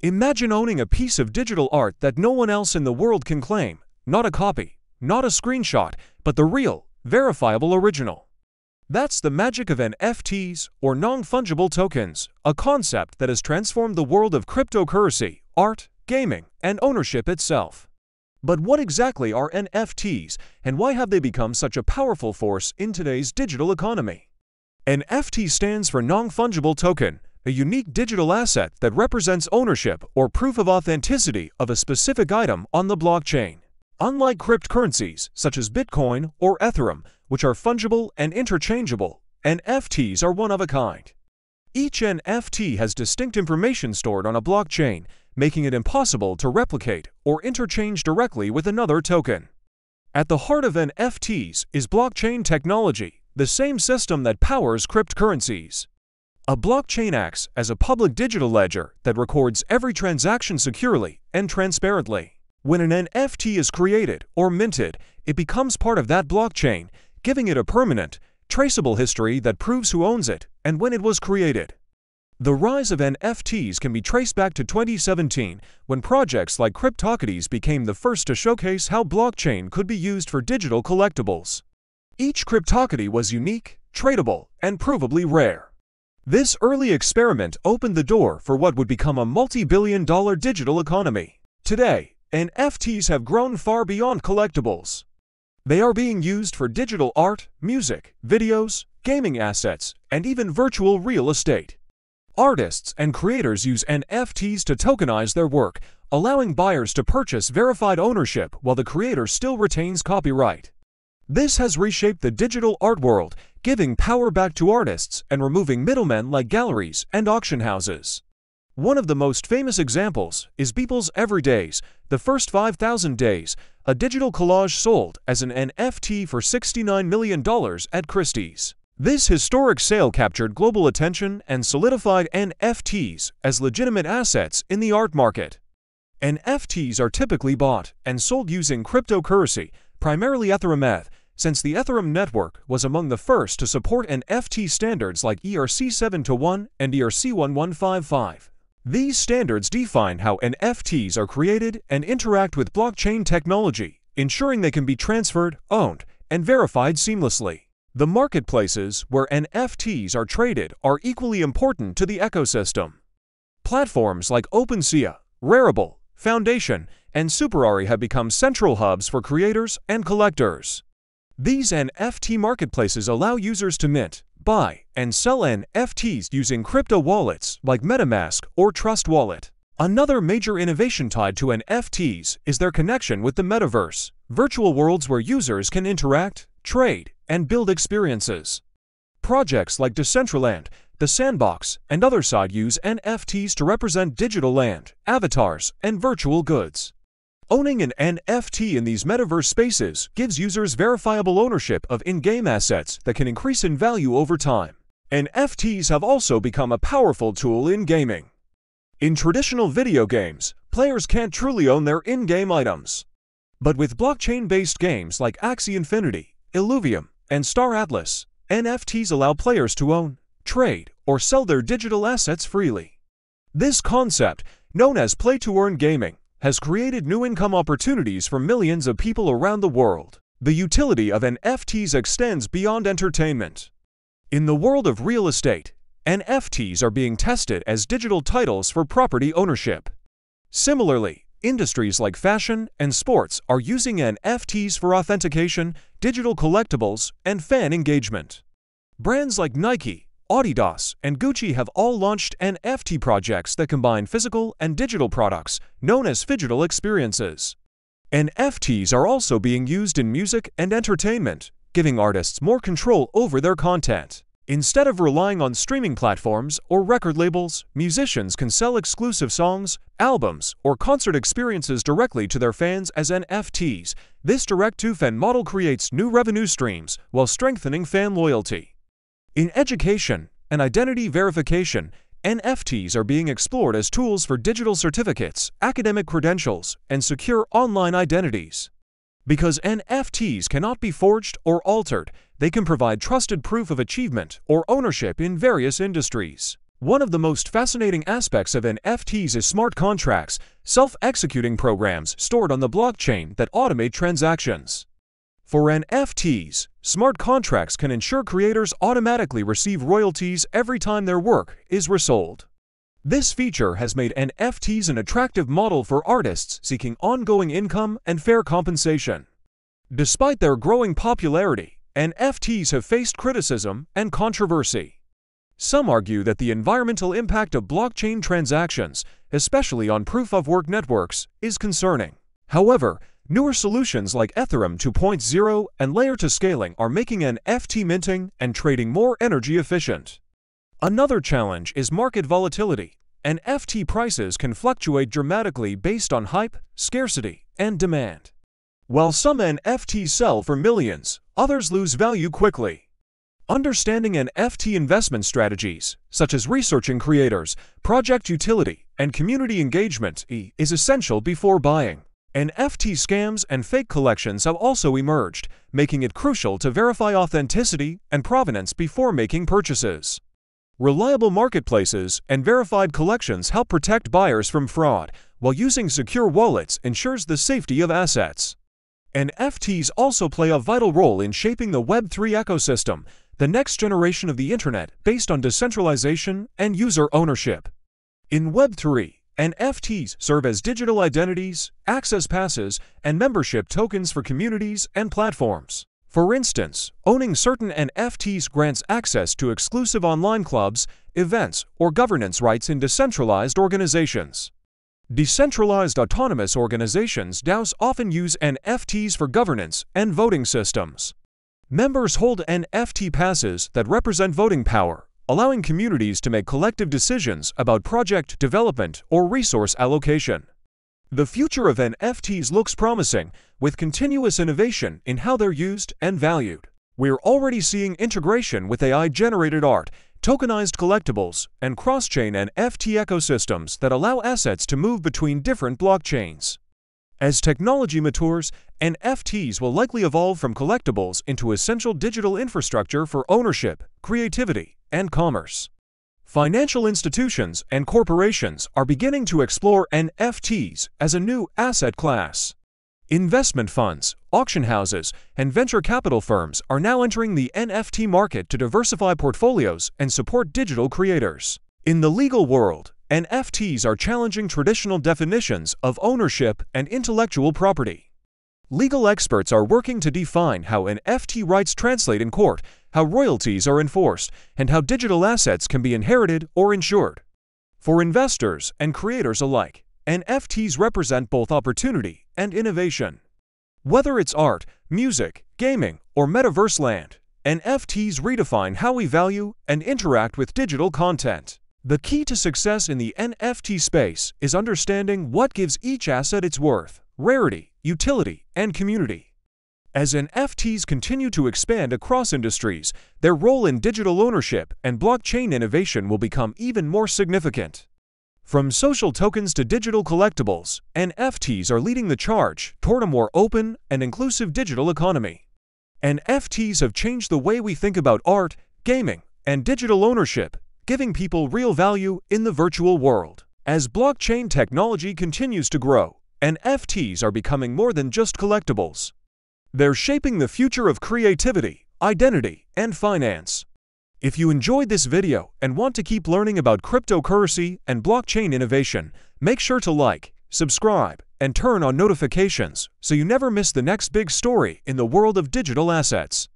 Imagine owning a piece of digital art that no one else in the world can claim. Not a copy, not a screenshot, but the real, verifiable original. That's the magic of NFTs, or non-fungible tokens, a concept that has transformed the world of cryptocurrency, art, gaming, and ownership itself. But what exactly are NFTs, and why have they become such a powerful force in today's digital economy? An NFT stands for non-fungible token, a unique digital asset that represents ownership or proof of authenticity of a specific item on the blockchain. Unlike cryptocurrencies such as Bitcoin or Ethereum, which are fungible and interchangeable, NFTs are one of a kind. Each NFT has distinct information stored on a blockchain, making it impossible to replicate or interchange directly with another token. At the heart of NFTs is blockchain technology, the same system that powers cryptocurrencies. A blockchain acts as a public digital ledger that records every transaction securely and transparently. When an NFT is created or minted, it becomes part of that blockchain, giving it a permanent, traceable history that proves who owns it and when it was created. The rise of NFTs can be traced back to 2017, when projects like Cryptokitties became the first to showcase how blockchain could be used for digital collectibles. Each Cryptokitty was unique, tradable, and provably rare. This early experiment opened the door for what would become a multi-billion dollar digital economy. Today, NFTs have grown far beyond collectibles. They are being used for digital art, music, videos, gaming assets, and even virtual real estate. Artists and creators use NFTs to tokenize their work, allowing buyers to purchase verified ownership while the creator still retains copyright. This has reshaped the digital art world, giving power back to artists and removing middlemen like galleries and auction houses. One of the most famous examples is Beeple's Everydays, the first 5,000 days, a digital collage sold as an NFT for $69 million at Christie's. This historic sale captured global attention and solidified NFTs as legitimate assets in the art market. NFTs are typically bought and sold using cryptocurrency, primarily Ethereum ETH, since the Ethereum network was among the first to support NFT standards like ERC721 and ERC1155. These standards define how NFTs are created and interact with blockchain technology, ensuring they can be transferred, owned, and verified seamlessly. The marketplaces where NFTs are traded are equally important to the ecosystem. Platforms like OpenSea, Rarible, Foundation, and SuperRare have become central hubs for creators and collectors. These NFT marketplaces allow users to mint, buy, and sell NFTs using crypto wallets like MetaMask or Trust Wallet. Another major innovation tied to NFTs is their connection with the metaverse, virtual worlds where users can interact, trade, and build experiences. Projects like Decentraland, The Sandbox, and Otherside use NFTs to represent digital land, avatars, and virtual goods. Owning an NFT in these metaverse spaces gives users verifiable ownership of in-game assets that can increase in value over time. NFTs have also become a powerful tool in gaming. In traditional video games, players can't truly own their in-game items. But with blockchain-based games like Axie Infinity, Illuvium, and Star Atlas, NFTs allow players to own, trade, or sell their digital assets freely. This concept, known as play-to-earn gaming, has created new income opportunities for millions of people around the world. The utility of NFTs extends beyond entertainment. In the world of real estate, NFTs are being tested as digital titles for property ownership. Similarly, industries like fashion and sports are using NFTs for authentication, digital collectibles, and fan engagement. Brands like Nike, Adidas, and Gucci have all launched NFT projects that combine physical and digital products, known as phygital experiences. NFTs are also being used in music and entertainment, giving artists more control over their content. Instead of relying on streaming platforms or record labels, musicians can sell exclusive songs, albums, or concert experiences directly to their fans as NFTs. This direct-to-fan model creates new revenue streams while strengthening fan loyalty. In education and identity verification, NFTs are being explored as tools for digital certificates, academic credentials, and secure online identities. Because NFTs cannot be forged or altered, they can provide trusted proof of achievement or ownership in various industries. One of the most fascinating aspects of NFTs is smart contracts, self-executing programs stored on the blockchain that automate transactions. For NFTs, smart contracts can ensure creators automatically receive royalties every time their work is resold. This feature has made NFTs an attractive model for artists seeking ongoing income and fair compensation. Despite their growing popularity, NFTs have faced criticism and controversy. Some argue that the environmental impact of blockchain transactions, especially on proof-of-work networks, is concerning. However, newer solutions like Ethereum 2.0 and layer-2 scaling are making NFT minting and trading more energy efficient. Another challenge is market volatility. And NFT prices can fluctuate dramatically based on hype, scarcity, and demand. While some NFTs sell for millions, others lose value quickly. Understanding an NFT investment strategies, such as researching creators, project utility, and community engagement, is essential before buying. NFT scams and fake collections have also emerged, making it crucial to verify authenticity and provenance before making purchases. Reliable marketplaces and verified collections help protect buyers from fraud, while using secure wallets ensures the safety of assets. NFTs also play a vital role in shaping the Web3 ecosystem, the next generation of the Internet based on decentralization and user ownership. In Web3, NFTs serve as digital identities, access passes, and membership tokens for communities and platforms. For instance, owning certain NFTs grants access to exclusive online clubs, events, or governance rights in decentralized organizations. Decentralized autonomous organizations DAOs often use NFTs for governance and voting systems. Members hold NFT passes that represent voting power, allowing communities to make collective decisions about project development or resource allocation. The future of NFTs looks promising, with continuous innovation in how they're used and valued. We're already seeing integration with AI-generated art, tokenized collectibles, and cross-chain NFT ecosystems that allow assets to move between different blockchains. As technology matures, NFTs will likely evolve from collectibles into essential digital infrastructure for ownership, creativity, and commerce. Financial institutions and corporations are beginning to explore NFTs as a new asset class. Investment funds, auction houses, and venture capital firms are now entering the NFT market to diversify portfolios and support digital creators. In the legal world, NFTs are challenging traditional definitions of ownership and intellectual property. Legal experts are working to define how NFT rights translate in court, how royalties are enforced, and how digital assets can be inherited or insured. For investors and creators alike, NFTs represent both opportunity and innovation. Whether it's art, music, gaming, or metaverse land, NFTs redefine how we value and interact with digital content. The key to success in the NFT space is understanding what gives each asset its worth, rarity, utility, and community. As NFTs continue to expand across industries, their role in digital ownership and blockchain innovation will become even more significant. From social tokens to digital collectibles, NFTs are leading the charge toward a more open and inclusive digital economy. NFTs have changed the way we think about art, gaming, and digital ownership giving people real value in the virtual world. As blockchain technology continues to grow, NFTs are becoming more than just collectibles. They're shaping the future of creativity, identity, and finance. If you enjoyed this video and want to keep learning about cryptocurrency and blockchain innovation, make sure to like, subscribe, and turn on notifications so you never miss the next big story in the world of digital assets.